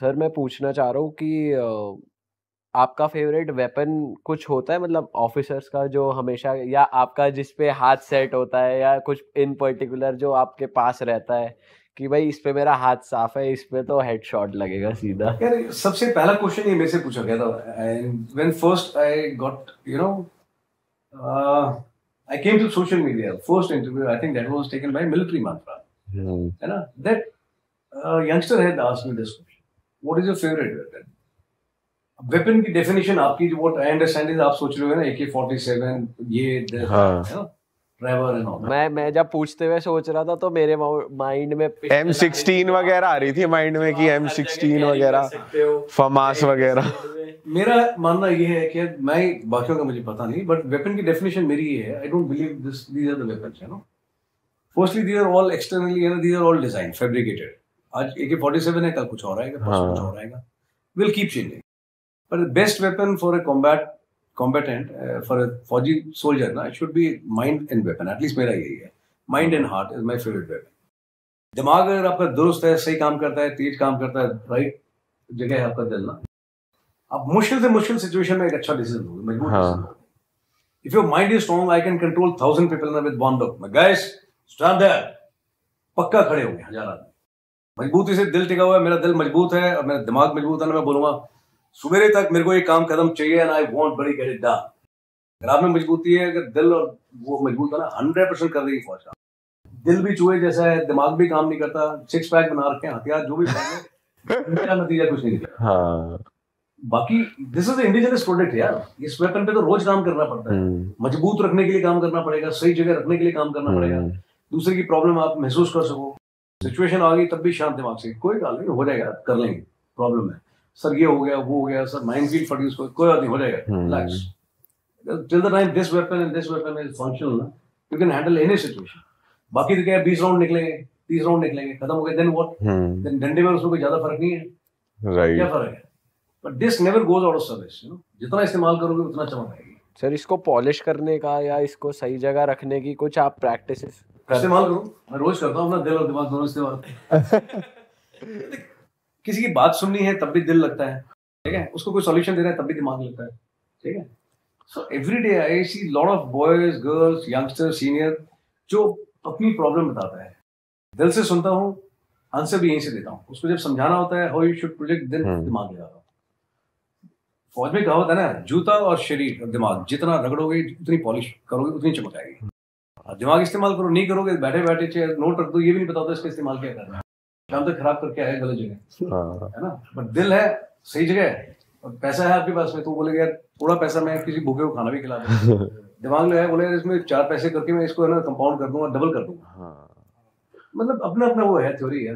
Sir मैं पूछना चाह रहा हूँ कि अ, आपका फेवरेट वेपन कुछ होता है? मतलब ऑफिसर्स का जो हमेशा या आपका जिस पे हाथ सेट होता है या कुछ इन पर्टिकुलर जो आपके पास रहता है कि भाई इस पे मेरा हाथ साफ़ है इस पे तो हेडशॉट लगेगा सीधा? यार सबसे पहला क्वेश्चन ये मेरे से पूछा गया था and when first I got you know I came to social media first interview I think that was taken by military mantra है ना? That youngster had asked me this question what is your favourite weapon weapon की definition आपकी जो what I understand is आप सोच रहे हो ना AK47 ये this, हाँ। है मैं मैं जब पूछते हुए सोच रहा था तो मेरे माइंड में एम सिक्सटीन वगैरह आ रही थी माइंड में कि एम सिक्सटीन वगैरह फमास वगैरह। मेरा मानना ये है कि मैं बाकियों का मुझे पता नहीं बट वेपन की डेफिनेशन मेरी ये है I don't believe this these are the weapons you know firstly these are all externally you know these are all design fabricated आज AK47 है कल कुछ और आएगा हाँ। कुछ और आएगा। Will keep changing best weapon for a combat combatant uh, for a फौजी soldier ना should be mind and weapon. At least मेरा यही है। Mind and heart is my favorite weapon. दिमाग अगर आपका दुरुस्त है सही काम करता है तेज काम करता है राइट जगह है आपका दिल ना आप मुश्किल से मुश्किल सिचुएशन में एक अच्छा डिसीज़न लोगे मज़बूत हाँ। लोगे if your mind is strong I can control thousand people with one look guys stand there पक्का खड़े होंगे हज़ार आदमी। मजबूती से दिल टिका हुआ है मेरा दिल मज़बूत है और मेरा दिमाग मज़बूत है ना मैं बोलूँगा सवेरे तक मेरे को ये काम कदम चाहिए एंड आई वांट बड़ी गेट इट डन अगर आप में मजबूती है अगर दिल और वो मज़बूत है ना हंड्रेड परसेंट कर देगी फौज काम दिल भी चूहे जैसा है दिमाग भी काम नहीं करता सिक्स पैक बना रखे हैं हथियार जो भी मेरा नतीजा कुछ नहीं निकला। हाँ। बाकी दिस इज़ इंडिजिनस प्रोडक्ट यार। इस वेपन पे तो रोज काम करना पड़ता है। हम्म, मज़बूत रखने के लिए काम करना पड़ेगा सही जगह रखने के लिए काम करना पड़ेगा। हम्म, दूसरे की प्रॉब्लम आप महसूस कर सको। सिचुएशन आ गई तब भी शांत दिमाग से कोई गाल नहीं हो जाएगा कर लेंगे प्रॉब्लम है। सर ये हो गया वो हो गया सर माइंड फ़ील्ड फटी उसको कोई बात नहीं हो जाएगा। Relax till the time this weapon and this weapon is functional ना you can handle any situation बाकी तो क्या बीस राउंड निकलेंगे तीस राउंड निकलेंगे खत्म हो गए देन व्हाट देन डंडे में उसमें कोई ज़्यादा फ़र्क नहीं है। क्या फ़र्क है? But this never goes out of service you know जितना इस्तेमाल करोगे उतना चमक आएगी। सर इसको पॉलिश करने का या इसको सही जगह रखने की कुछ आप प्रैक्टिस इस्तेमाल करो। मैं रोज करता हूँ अपना दिल और दिमाग दोनों इस्तेमाल। किसी की बात सुननी है तब भी दिल लगता है। ठीक है? उसको कोई सॉल्यूशन देना है तब भी दिमाग लगता है। ठीक है? So every day I see lot of boys girls youngster senior जो अपनी प्रॉब्लम बताता है। दिल से सुनता हूँ आंसर भी यहीं से देता हूँ। उसको जब समझाना होता है how you should project then. दिमाग लगाता हूँ। फौज में कहावत है ना जूता और शरीर और दिमाग जितना रगड़ोगे उतनी पॉलिश करोगे उतनी चमक आएगी और दिमाग इस्तेमाल करो नहीं करोगे बैठे बैठे चेयर नोट रख दो ये भी नहीं पता होता इसका इस्तेमाल क्या करना है? शाम तक खराब करके आए गलत जगह। हाँ। है ना? बट दिल है सही जगह है और पैसा है आपके पास में तो बोलेगा यार थोड़ा पैसा मैं किसी भूखे को खाना भी खिला दूँ दिमाग में है बोले इसमें चार पैसे करके मैं इसको है ना कंपाउंड कर दूँगा डबल कर दूँगा। हाँ। मतलब अपना अपना वो है थ्योरी है।